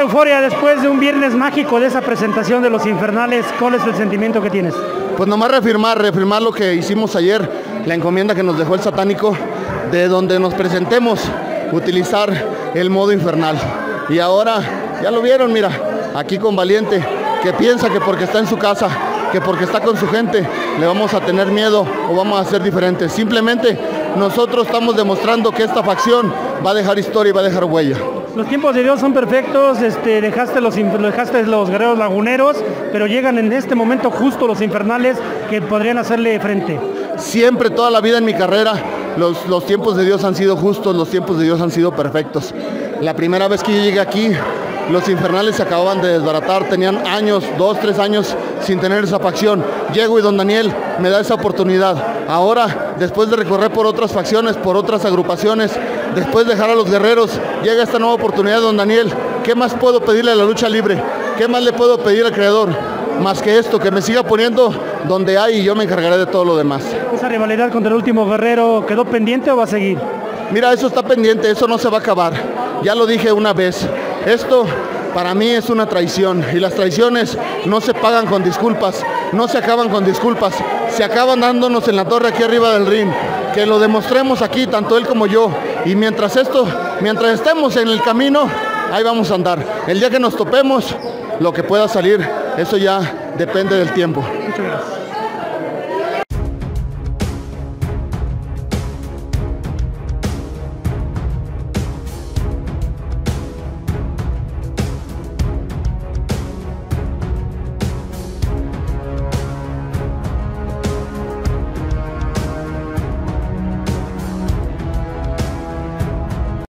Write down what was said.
euforia después de un viernes mágico de esa presentación de los infernales. ¿Cuál es el sentimiento que tienes? Pues nomás reafirmar, reafirmar lo que hicimos ayer, la encomienda que nos dejó el satánico, de donde nos presentemos, utilizar el modo infernal. Y ahora, ya lo vieron, mira, aquí con Valiente, que piensa que porque está en su casa, que porque está con su gente, le vamos a tener miedo o vamos a ser diferentes. Simplemente nosotros estamos demostrando que esta facción va a dejar historia y va a dejar huella. Los tiempos de Dios son perfectos, este, dejaste, los, dejaste los guerreros laguneros, pero llegan en este momento justo los infernales que podrían hacerle frente. Siempre, toda la vida en mi carrera, los, los tiempos de Dios han sido justos, los tiempos de Dios han sido perfectos. La primera vez que yo llegué aquí, los infernales se acababan de desbaratar, tenían años, dos, tres años sin tener esa facción. Llego y don Daniel me da esa oportunidad. Ahora, después de recorrer por otras facciones, por otras agrupaciones, después de dejar a los guerreros, llega esta nueva oportunidad, don Daniel. ¿Qué más puedo pedirle a la lucha libre? ¿Qué más le puedo pedir al creador? Más que esto, que me siga poniendo donde hay y yo me encargaré de todo lo demás. ¿Esa rivalidad contra el último guerrero quedó pendiente o va a seguir? Mira, eso está pendiente, eso no se va a acabar. Ya lo dije una vez. Esto para mí es una traición y las traiciones no se pagan con disculpas, no se acaban con disculpas, se acaban dándonos en la torre aquí arriba del ring. Que lo demostremos aquí, tanto él como yo. Y mientras esto, mientras estemos en el camino, ahí vamos a andar. El día que nos topemos, lo que pueda salir, eso ya depende del tiempo. Muchas gracias.